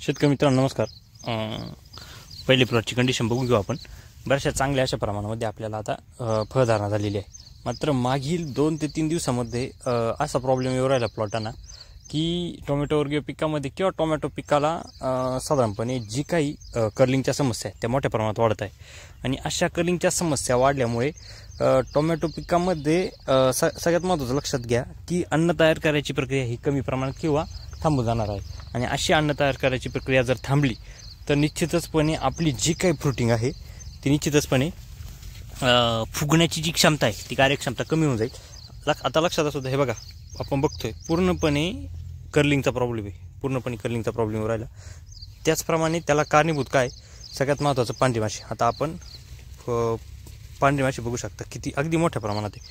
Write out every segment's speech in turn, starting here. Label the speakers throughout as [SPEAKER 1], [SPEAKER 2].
[SPEAKER 1] शेतकरी मित्रांनो नमस्कार. पहिली पहिले प्लॉटची कंडिशन बघू घेऊ आपण. बऱ्याचशा चांगल्या अशा प्रमाणामध्ये आपल्याला आता फळधारणा झालेली आहे. मात्र मागील दोन ते तीन दिवसामध्ये असा प्रॉब्लेम येऊ राहिला प्लॉटांना की टोमॅटो वर्गीय पिकामध्ये किंवा टोमॅटो पिकाला साधारणपणे जी काही कर्लिंगच्या समस्या आहेत त्या मोठ्या प्रमाणात वाढत आहे. आणि अशा कर्लिंगच्या समस्या वाढल्यामुळे टोमॅटो पिकामध्ये स सगळ्यात महत्त्वाचं लक्षात घ्या की अन्न तयार करायची प्रक्रिया ही कमी प्रमाणात किंवा थांबून जाणार आहे. आणि अशी अन्न तयार करायची प्रक्रिया जर थांबली तर निश्चितचपणे आपली जी काही फ्रुटिंग आहे ती निश्चितचपणे फुगण्याची जी क्षमता आहे ती कार्यक्षमता कमी होऊन जाईल. लक्ष आता लक्षात असू हे बघा आपण बघतोय पूर्णपणे कर्लिंगचा प्रॉब्लेम आहे. पूर्णपणे कर्लिंगचा प्रॉब्लेम राहिला. त्याचप्रमाणे त्याला कारणीभूत काय? सगळ्यात महत्त्वाचं पांढरी माशी आता आपण पांढरी माशी बघू शकता. किती अगदी मोठ्या प्रमाणात आहे.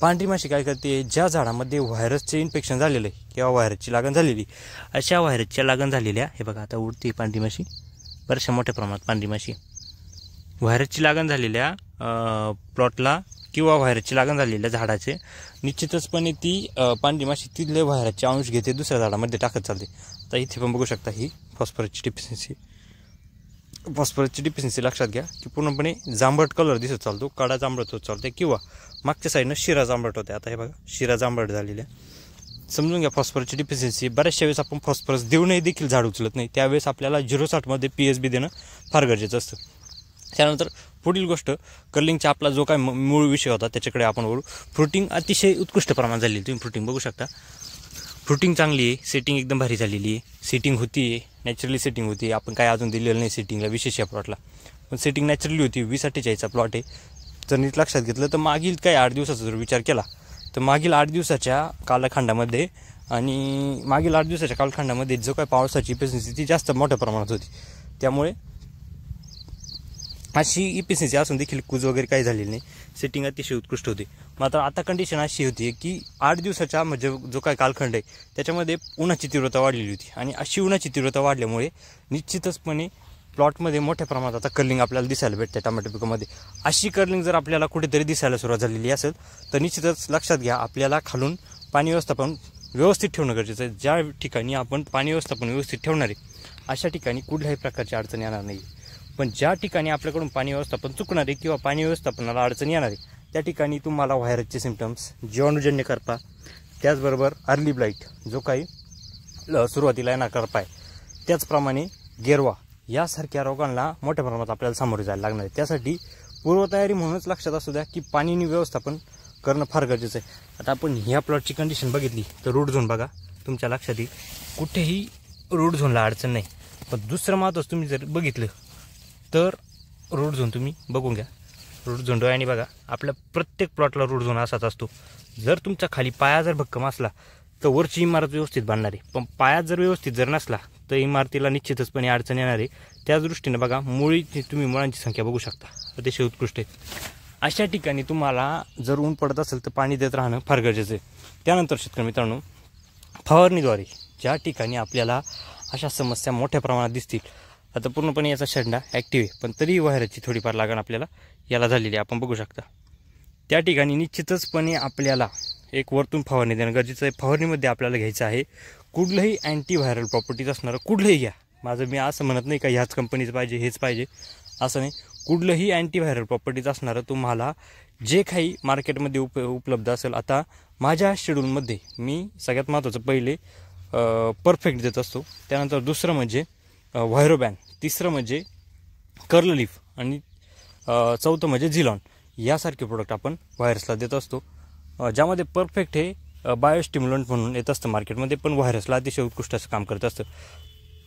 [SPEAKER 1] पांढरी माशी काय करते? ज्या झाडामध्ये व्हायरसचे इन्फेक्शन झालेलं आहे किंवा व्हायरसची लागण झालेली अशा व्हायरसच्या लागण झालेल्या हे बघा आता उडते पांढरी माशी बऱ्याचशा मोठ्या प्रमाणात पांढरी माशी व्हायरसची लागण झालेल्या प्लॉटला किंवा व्हायरसची लागण झालेल्या झाडाचे निश्चितचपणे ती पांढरी माशी तिथले व्हायरसचे अंश घेते दुसऱ्या झाडामध्ये टाकत चालते. आता इथे पण बघू शकता ही फॉस्फरसची डिफिशियन्सी फॉस्फरसची डिफिशियन्सी लक्षात घ्या की पूर्णपणे जांभट कलर दिसत चालतो काळा जांभळत होत चालते किंवा मागच्या साईडनं शिरा जांभळट होते आता हे बघा शिरा जांभळट झालेल्या. समजून घ्या फॉस्फरसची डिफिशियन्सी बऱ्याचशा वेळेस आपण फॉस्फरस देऊनही देखील झाड उचलत नाही. त्यावेळेस आपल्याला झिरो साठमध्ये पी एच बी देणं फार गरजेचं असतं. त्यानंतर पुढील गोष्ट कर्लिंगचा आपला जो काय मूळ विषय होता त्याच्याकडे आपण बघू फ्रुटिंग अतिशय उत्कृष्ट प्रमाणात झालेली तुम्ही फ्रुटिंग बघू शकता. फ्रुटिंग चांगली आहे सेटिंग एकदम भारी झालेली आहे. सेटिंग होती आहे नॅचरली सेटिंग होती. आपण काय अजून दिलेलं नाही सेटिंगला विशेष या प्लॉटला पण सेटिंग नॅचरली होती वीस अठ्ठेचाळीसचा प्लॉट आहे. जर नीट लक्षात घेतलं तर मागील काही आठ दिवसाचा जर विचार केला तर मागील आठ दिवसाच्या कालखंडामध्ये आणि मागील आठ दिवसाच्या कालखंडामध्ये जो काय पावसाची परिस्थिती ती जास्त मोठ्या प्रमाणात होती. त्यामुळे अशी इपिसिन्सी असून देखील कुज वगैरे काही झालेली नाही. सेटिंग अतिशय उत्कृष्ट होती. मात्र आता कंडिशन अशी होती की आठ दिवसाच्या म्हणजे जो काय कालखंड आहे त्याच्यामध्ये उन्हाची तीव्रता वाढलेली होती. आणि अशी उन्हाची तीव्रता वाढल्यामुळे निश्चितचपणे प्लॉटमध्ये मोठ्या प्रमाणात आता कर्लिंग आपल्याला दिसायला भेटते टमाटो पिकामध्ये. अशी कर्लिंग जर आपल्याला कुठेतरी दिसायला सुरुवात झालेली असेल तर निश्चितच लक्षात घ्या आपल्याला खालून पाणी व्यवस्थापन व्यवस्थित ठेवणं गरजेचं आहे. ज्या ठिकाणी आपण पाणी व्यवस्थापन व्यवस्थित ठेवणार आहे अशा ठिकाणी कुठल्याही प्रकारची अडचण येणार नाही पण ज्या ठिकाणी आपल्याकडून पाणी व्यवस्थापन चुकणार आहे किंवा पाणी व्यवस्थापनाला अडचण येणार आहे त्या ठिकाणी तुम्हाला व्हायरसचे सिमटम्स जीवाणूजन्य करपा त्याचबरोबर अर्ली ब्लाईट जो काही ल- सुरुवातीला येणार करपा आहे त्याचप्रमाणे गेरवा यासारख्या रोगांना मोठ्या प्रमाणात आपल्याला सामोरे जायला लागणार आहे. त्यासाठी पूर्वतयारी म्हणूनच लक्षात असू द्या की पाणीनी व्यवस्थापन करणं फार गरजेचं आहे. आता आपण ह्या प्लॉटची कंडिशन बघितली तर रूट झोन बघा. तुमच्या लक्षात येईल कुठेही रूट झोनला अडचण नाही. पण दुसरं महत्त्वाचं तुम्ही जर बघितलं तर रूट झोन तुम्ही बघून घ्या. रूट झोन डोळ्याने बघा. आपल्या प्रत्येक प्लॉटला रूट झोन असाच असतो. जर तुमच्या खाली पाया जर भक्कम असला तर वरची इमारत व्यवस्थित बांधणार आहे. पण पायात जर व्यवस्थित जर नसला तर इमारतीला निश्चितचपणे अडचण येणार आहे. त्याच दृष्टीने बघा मुळीची तुम्ही मुळांची संख्या बघू शकता. अतिशय उत्कृष्ट आहे. अशा ठिकाणी तुम्हाला जर ऊन पडत असेल तर पाणी देत राहणं फार गरजेचं आहे. त्यानंतर शेतकरी मित्रांनो फवारणीद्वारे ज्या ठिकाणी आपल्याला अशा समस्या मोठ्या प्रमाणात दिसतील आता पूर्णपणे याचा शेंडा ॲक्टिव्ह आहे. पण तरी व्हायरची थोडीफार लागण आपल्याला याला झालेली आहे. आपण बघू शकता. त्या ठिकाणी निश्चितचपणे आपल्याला एक वरतून फवारणी देणं गरजेचं आहे. फवारणीमध्ये आपल्याला घ्यायचं आहे कुठलंही अँटीव्हायरल प्रॉपर्टीज असणारं कुठलंही घ्या. माझं मी असं म्हणत नाही का ह्याच कंपनीचं पाहिजे हेच पाहिजे. असं नाही. कुठलंही अँटीव्हायरल प्रॉपर्टीज असणारं तुम्हाला जे काही मार्केटमध्ये उप उपलब्ध असेल. आता माझ्या शेड्यूलमध्ये मी सगळ्यात महत्त्वाचं पहिले परफेक्ट देत असतो. त्यानंतर दुसरं म्हणजे व्हायरोबॅन तिसरं म्हणजे कर्ल लीफ आणि चौथं म्हणजे झिलॉन. यासारखे प्रोडक्ट आपण व्हायरसला देत असतो. ज्यामध्ये परफेक्ट हे बायोस्टिम्युलंट म्हणून येत असतं. मार्केटमध्ये पण व्हायरसला अतिशय उत्कृष्ट असं काम करत असतं.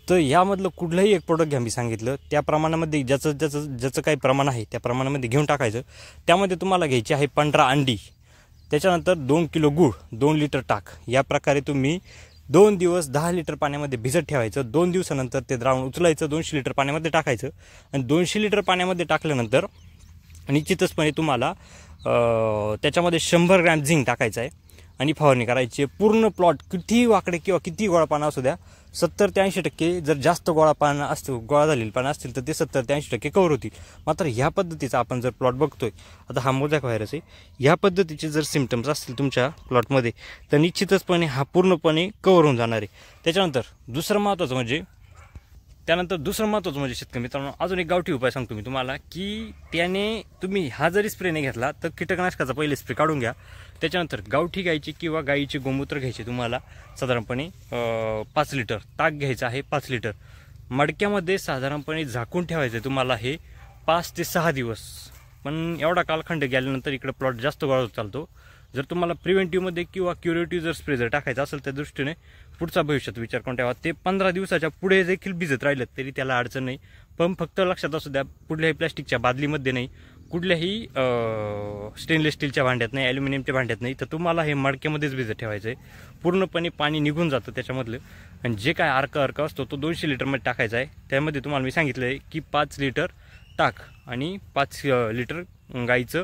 [SPEAKER 1] तर यामधलं कुठलंही एक प्रोडक्ट घ्या मी सांगितलं त्या प्रमाणामध्ये ज्याचं ज्याचं ज्याचं काही प्रमाण आहे त्या प्रमाणामध्ये घेऊन टाकायचं. त्यामध्ये तुम्हाला घ्यायची आहे पंधरा अंडी. त्याच्यानंतर दोन किलो गूळ दोन लिटर टाक या प्रकारे तुम्ही दोन दिवस दहा लिटर पाण्यामध्ये भिजत ठेवायचं दोन दिवसानंतर ते द्रावण उचलायचं दोनशे लिटर पाण्यामध्ये टाकायचं. आणि दोनशे लिटर पाण्यामध्ये टाकल्यानंतर निश्चितचपणे तुम्हाला त्याच्यामध्ये शंभर ग्रॅम झिंक टाकायचं आहे. आणि फवारणी करायची आहे. पूर्ण प्लॉट कितीही वाकडे किंवा कितीही गोळा पाना असू द्या सत्तर ते ऐंशी टक्के जर जास्त गोळा पानं असतो गोळा झालेली पानं असतील तर ते सत्तर ते ऐंशी टक्के कव्हर होतील. मात्र ह्या पद्धतीचा आपण जर प्लॉट बघतोय आता हा मोजॅक व्हायरस आहे ह्या पद्धतीचे जर सिमटम्स असतील तुमच्या प्लॉटमध्ये तर निश्चितचपणे हा पूर्णपणे कव्हर होऊन जाणार आहे. त्याच्यानंतर दुसरं महत्त्वाचं म्हणजे त्यानंतर दुसरं महत्त्वाचं म्हणजे शेतकरी मित्रांनो अजून एक गावठी उपाय सांगतो मी तुम्हाला की त्याने तुम्ही हा जरी स्प्रे नाही घेतला तर कीटकनाशकाचा पहिले स्प्रे काढून घ्या. त्याच्यानंतर गावठी गायची किंवा गायीचे गोमूत्र घ्यायचे तुम्हाला. साधारणपणे पाच लिटर ताक घ्यायचं आहे पाच लिटर. मडक्यामध्ये साधारणपणे झाकून ठेवायचं आहे तुम्हाला हे पाच ते सहा दिवस. पण एवढा कालखंड गेल्यानंतर इकडं प्लॉट जास्त गोळा चालतो. जर तुम्हाला प्रिव्हेंटिव्हमध्ये किंवा क्युरेटिव्ह जर स्प्रे जर टाकायचा असेल त्या दृष्टीने पुढचा भविष्यात विचार करून ठेवा. ते पंधरा दिवसाच्या पुढे देखील भिजत राहिलं तरी त्याला अडचण नाही. पण फक्त लक्षात असू द्या कुठल्याही प्लॅस्टिकच्या बादलीमध्ये नाही. कुठल्याही स्टेनलेस स्टीलच्या भांड्यात नाही ॲल्युमिनियमच्या भांड्यात नाही. तर तुम्हाला हे मडक्यामध्येच भिजत ठेवायचं आहे पूर्णपणे पाणी निघून जातं त्याच्यामधलं. आणि जे काय अर्क अर्क असतो तो दोनशे लिटरमध्ये टाकायचा आहे. त्यामध्ये तुम्हाला मी सांगितलं आहे की पाच लिटर टाक आणि पाच लिटर गाईचं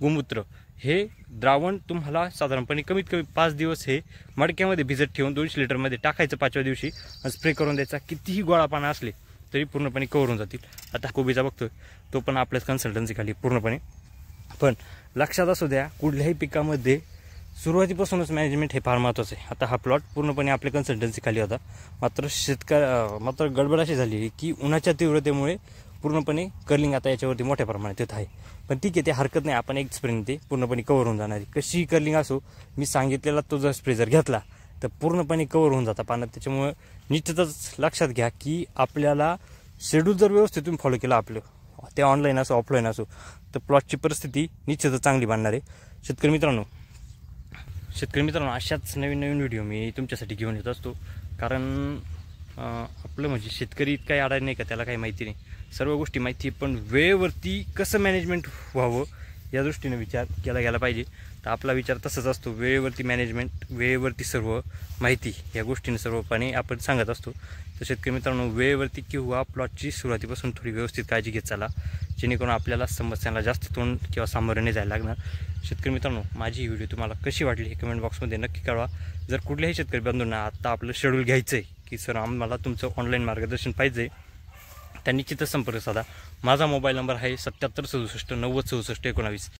[SPEAKER 1] गोमूत्र. हे द्रावण तुम्हाला साधारणपणे कमीत कमी पाच दिवस हे मडक्यामध्ये भिजत ठेवून दोनशे लिटरमध्ये टाकायचं पाचव्या दिवशी आणि स्प्रे करून द्यायचा. कितीही गोळा पानं असले तरी पूर्णपणे कवरून होऊन जातील. आता कोबीचा बघतोय. तो पण आपल्याच कन्सल्टन्सी खाली पूर्णपणे. पण लक्षात असू द्या कुठल्याही पिकामध्ये सुरुवातीपासूनच मॅनेजमेंट हे फार महत्त्वाचं आहे. आता हा प्लॉट पूर्णपणे आपल्या कन्सल्टन्सी खाली होता. मात्र शेतकरी मात्र गडबड अशी झाली की उन्हाच्या तीव्रतेमुळे पूर्णपणे कर्लिंग आता याच्यावरती मोठ्या प्रमाणात येत आहे. पण ठीक आहे ते हरकत नाही. आपण एक स्प्रेने ते पूर्णपणे कव्हर होऊन जाणार आहे. कशी कर्लिंग असो मी सांगितलेला तो जर स्प्रे जर घेतला तर पूर्णपणे कवर होऊन जाता पाण्यात त्याच्यामुळे निश्चितच लक्षात घ्या की आपल्याला शेड्यूल जर व्यवस्थित तुम्ही फॉलो केलं आपलं ते ऑनलाईन असो ऑफलाईन असो तर प्लॉटची परिस्थिती निश्चितच चांगली बनणार आहे. शेतकरी मित्रांनो शेतकरी मित्रांनो अशाच नवीन नवीन व्हिडिओ मी तुमच्यासाठी घेऊन येत असतो. कारण आपलं म्हणजे शेतकरी इतका अडाय नाही का त्याला काही माहिती नाही. सर्व गोष्टी माहिती पण वेळेवरती कसं मॅनेजमेंट व्हावं या दृष्टीने विचार केला गेला पाहिजे. तर आपला विचार तसाच असतो. वेळेवरती मॅनेजमेंट वेळेवरती सर्व माहिती या गोष्टीने सर्वपणे आपण सांगत असतो. तर शेतकरी मित्रांनो वेळेवरती किंवा प्लॉटची सुरुवातीपासून थोडी व्यवस्थित काळजी घेत चाला. जेणेकरून आपल्याला समस्यांना जास्त तोंड किंवा सामोरे नाही जायला लागणार. शेतकरी मित्रांनो माझी ही व्हिडिओ तुम्हाला कशी वाटली हे कमेंट बॉक्समध्ये नक्की कळवा. जर कुठल्याही शेतकरी बंधूंना आत्ता आपलं शेड्यूल घ्यायचं आहे की सर आम्हाला तुमचं ऑनलाईन मार्गदर्शन पाहिजे त्यांनी निश्चितच संपर्क साधा. माझा मोबाईल नंबर आहे सत्याहत्तर सदुसष्ट नव्वद सदुसष्ट एकोणावीस.